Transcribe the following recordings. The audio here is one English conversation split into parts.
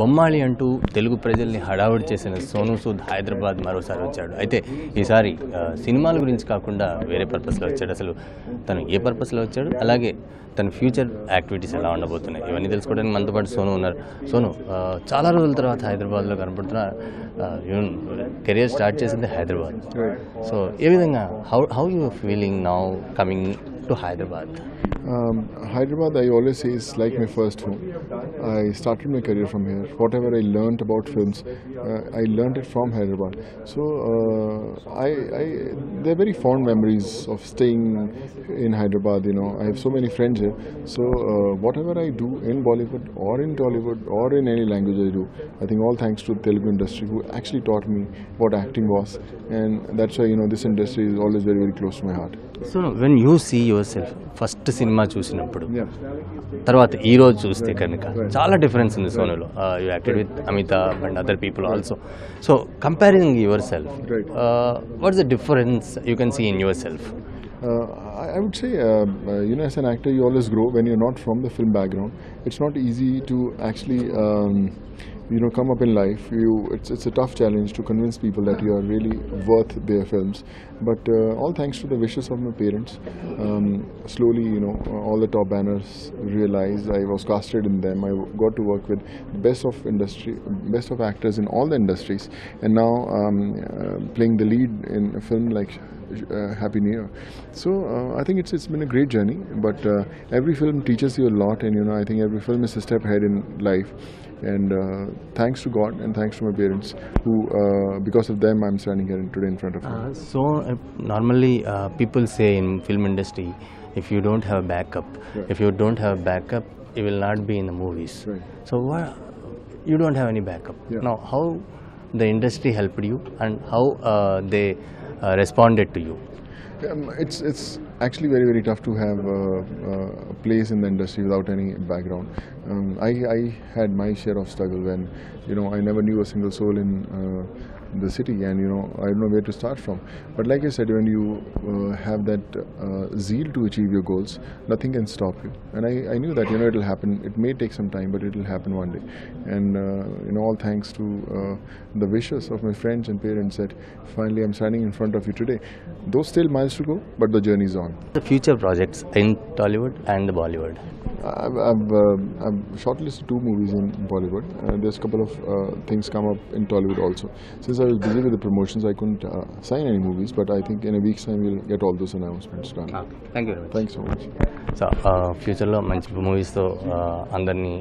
బొమ్మాళి అంటూ తెలుగు ప్రజల్ని హడావుడి చేసిన సోను సూద్ హైదరాబాద్ మరోసారి వచ్చాడు. అయితే ఈసారి సినిమాల గురించి కాకుండా వేరే పర్పస్లో వచ్చాడు. అసలు తను ఏ పర్పస్లో వచ్చాడు? అలాగే తన ఫ్యూచర్ యాక్టివిటీస్ ఎలా ఉండబోతున్నాయి? ఇవన్నీ తెలుసుకోవడానికి మనతో పాటు సోను ఉన్నారు. సోను చాలా రోజుల తర్వాత హైదరాబాద్లో కనపడుతున్న కెరియర్ స్టార్ట్ చేసింది హైదరాబాద్. సో ఏ విధంగా how how you feeling now coming to Hyderabad? Um, Hyderabad, I always say, is like my first home. I started my career from here. Whatever I learned about films, uh, I learned it from Hyderabad. So uh, I, I, they're very fond memories of staying in Hyderabad. You know, I have so many friends here. So uh, whatever I do in Bollywood or in Tollywood or in any language I do, I think all thanks to the Telugu industry who actually taught me what acting was, and that's why you know this industry is always very very close to my heart. So when you see yourself first scene. Cinema చూసినప్పుడు. తర్వాత ఈ రోజు చూస్తే కనుక చాలా difference ఉంది సోనులో you acted with Amitabh and other people also so comparing yourself. What's the difference you can see in yourself Uh, I I would say, uh, uh, you know, as an actor, you always grow when you're not from the film background. It's not easy to actually, um, you know, come up in life. You, it's it's a tough challenge to convince people that you are really worth their films. But uh, all thanks to the wishes of my parents, um, slowly, you know, all the top banners realized I was casted in them. I got to work with best of industry, best of actors in all the industries, and now um, uh, playing the lead in a film like uh, Happy New Year. So uh, I think it's it's been a great journey. But uh, every film teaches you a lot, and you know I think every film is a step ahead in life. And uh, thanks to God and thanks to my parents, who uh, because of them I'm standing here today in front of you. Uh, so normally uh, people say in film industry, if you don't have backup, right. if you don't have backup, you will not be in the movies. Right. So what? You don't have any backup. Yeah. Now how the industry helped you and how uh, they responded to you? Um, it's it's actually very very tough to have uh, uh, a place in the industry without any background um, I, I, had my share of struggle when, you know, I never knew a single soul in uh, the city and, you know, I don't know where to start from. But like I said, when you uh, have that uh, zeal to achieve your goals, nothing can stop you. And I, I, knew that, you know, it'll happen. It may take some time, but it'll happen one day. And, uh, you know, all thanks to uh, the wishes of my friends and parents that finally I'm standing in front of you today. Those still miles to go, but the journey's on. The future projects in Tollywood and the Bollywood. I've, I've, uh, I've shortlisted two movies in Bollywood. Uh, there's a couple of uh, things come up in Tollywood also. Since I was busy with the promotions, I couldn't uh, sign any movies, but I think in a week's time we'll get all those announcements done. Thank you very much Thanks so much. So ఫ్యూచర్లో మంచి మూవీస్తో అందరినీ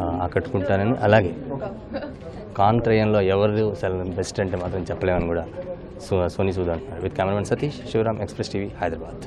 ఆ, ఆకట్టుకుంటానని అలాగే కాంత్రయంలో ఎవరు best అంటే మాత్రం చెప్పలేమని కూడా సో సోనీ సూద్ అంటున్నారు with cameraman Satish Sivaram express TV Hyderabad